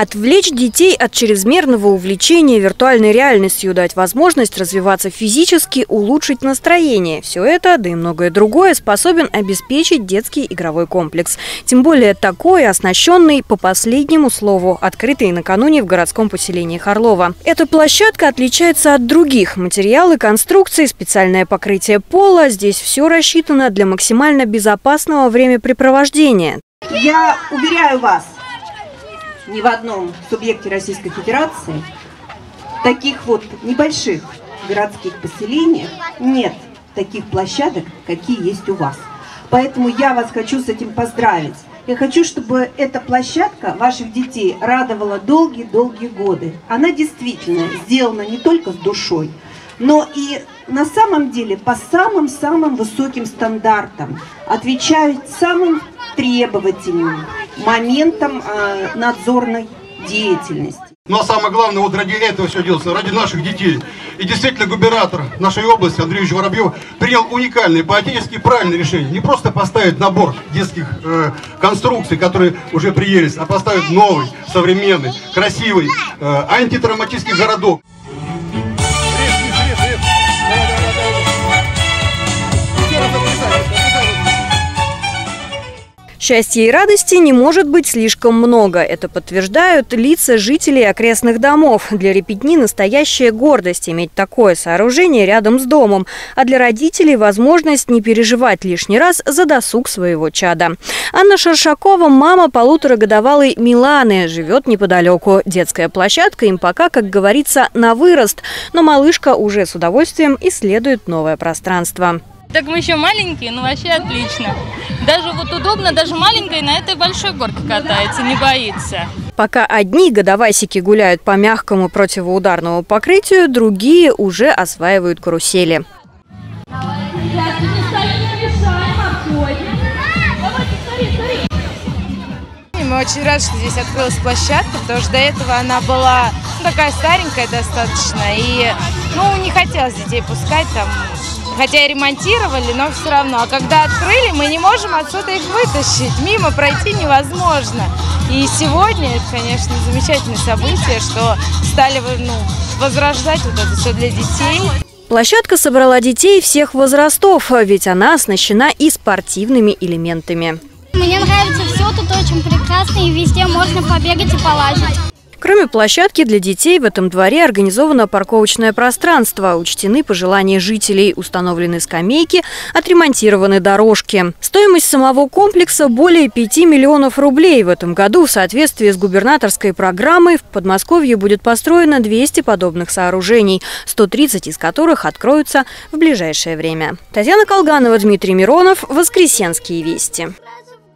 Отвлечь детей от чрезмерного увлечения виртуальной реальностью, дать возможность развиваться физически, улучшить настроение. Все это, да и многое другое, способен обеспечить детский игровой комплекс. Тем более такой, оснащенный по последнему слову, открытый накануне в городском поселении Харлова. Эта площадка отличается от других. Материалы, конструкции, специальное покрытие пола. Здесь все рассчитано для максимально безопасного времяпрепровождения. Я уверяю вас, ни в одном субъекте Российской Федерации таких вот небольших городских поселениях нет таких площадок, какие есть у вас. Поэтому я вас хочу с этим поздравить. Я хочу, чтобы эта площадка ваших детей радовала долгие-долгие годы. Она действительно сделана не только с душой, но и на самом деле по самым-самым высоким стандартам, отвечает самым требовательным моментам э, надзорной деятельности. Ну а самое главное, вот ради этого все делается, ради наших детей. И действительно губернатор нашей области, Андрей Ильич Воробьев, принял уникальное, поэтически правильное решение. Не просто поставить набор детских э, конструкций, которые уже приелись, а поставить новый, современный, красивый, э, антитравматический городок. Счастья и радости не может быть слишком много. Это подтверждают лица жителей окрестных домов. Для репетни настоящая гордость иметь такое сооружение рядом с домом, а для родителей возможность не переживать лишний раз за досуг своего чада. Анна Шершакова – мама полуторагодовалой Миланы, живет неподалеку. Детская площадка им пока, как говорится, на вырост, но малышка уже с удовольствием исследует новое пространство. Так мы еще маленькие, ну вообще отлично. Даже вот удобно, даже маленькой на этой большой горке катается, не боится. Пока одни годовасики гуляют по мягкому противоударному покрытию, другие уже осваивают карусели. Мы очень рады, что здесь открылась площадка, потому что до этого она была ну, такая старенькая достаточно. И ну, не хотелось детей пускать там хотя и ремонтировали, но все равно. А когда открыли, мы не можем отсюда их вытащить, мимо пройти невозможно. И сегодня это, конечно, замечательное событие, что стали ну, возрождать вот это все для детей. Площадка собрала детей всех возрастов, ведь она оснащена и спортивными элементами. Мне нравится все тут очень прекрасно, и везде можно побегать и полазить. Кроме площадки для детей в этом дворе организовано парковочное пространство. Учтены пожелания жителей, установлены скамейки, отремонтированы дорожки. Стоимость самого комплекса более 5 миллионов рублей. В этом году в соответствии с губернаторской программой в Подмосковье будет построено 200 подобных сооружений, 130 из которых откроются в ближайшее время. Татьяна Колганова, Дмитрий Миронов. Воскресенские вести.